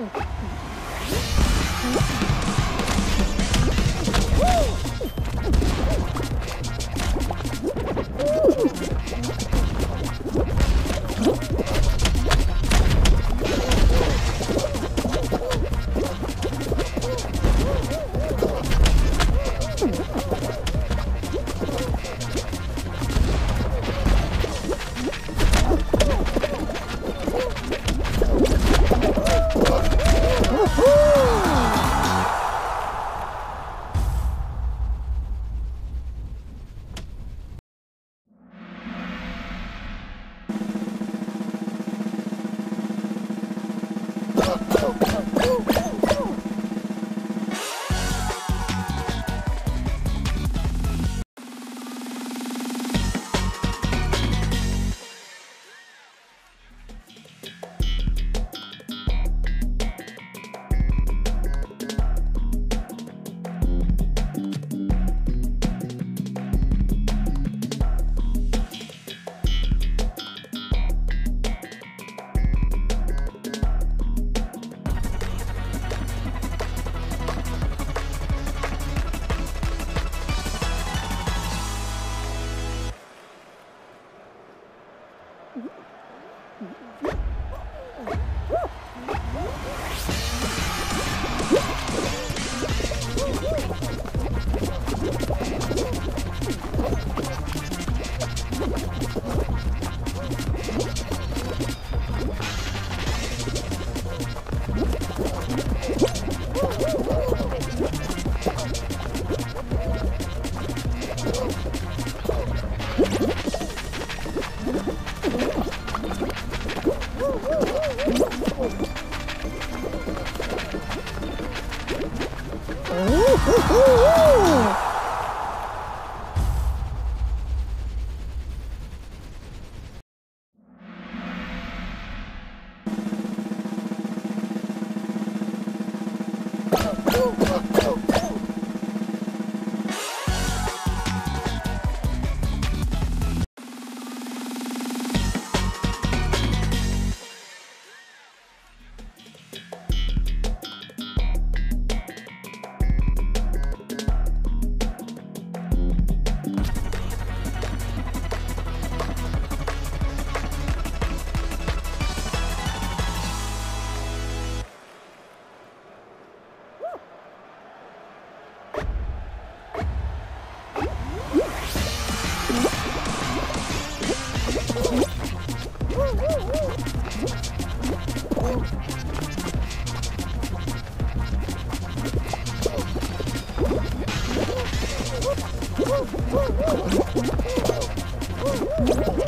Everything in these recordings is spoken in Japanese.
Woo! Oh, oh, oh, oh. Woo! Woo!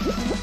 What?